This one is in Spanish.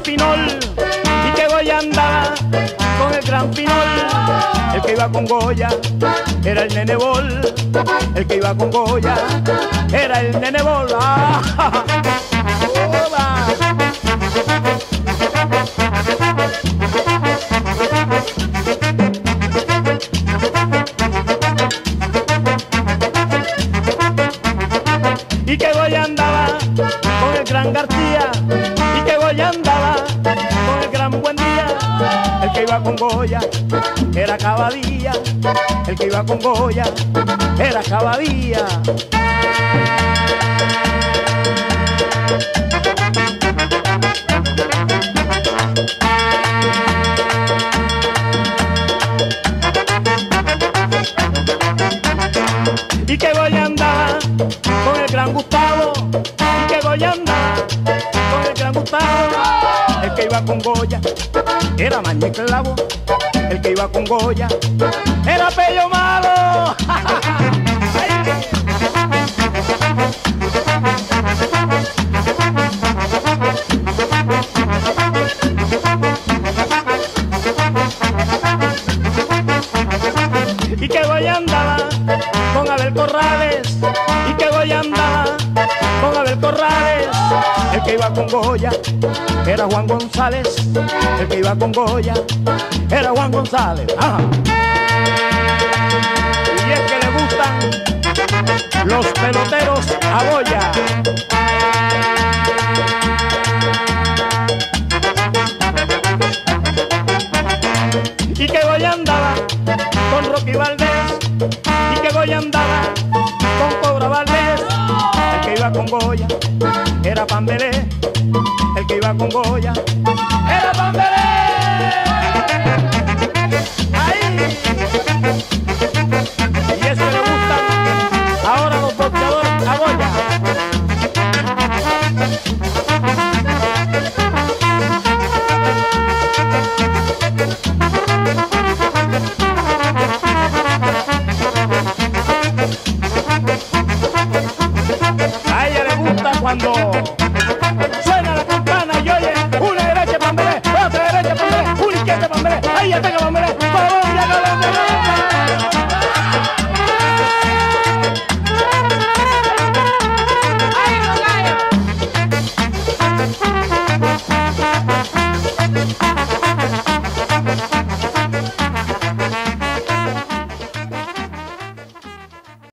gran y que Goya andaba con el gran pinol. El que iba con Goya era el nene bol, el que iba con Goya era el nene bol. ¡Ah! y que Goya andaba con el gran García y que Goya andaba que iba con Goya era Cabadía el que iba con Goya era Cabadía y que Goya andaba con el gran Gustavo que iba con Goya era Maña y Clavo el que iba con Goya era Pello Malo. Y que Goya andaba con Abel Corrales el que iba con Goya era Juan González el que iba con Goya era Juan González Ajá. y es que le gustan los peloteros a Goya y que Goya andaba con Rocky Valdés y que Goya andaba con Goya era Pambelé el que iba con Goya. Era Pambelé ¡Ay! y es que le gustan ahora los boxeadores a Goya cuando suena la campana y oye una derecha pambelé, otra derecha pambelé, una izquierda pambelé, ahí ya tengo Colombia, Colombia,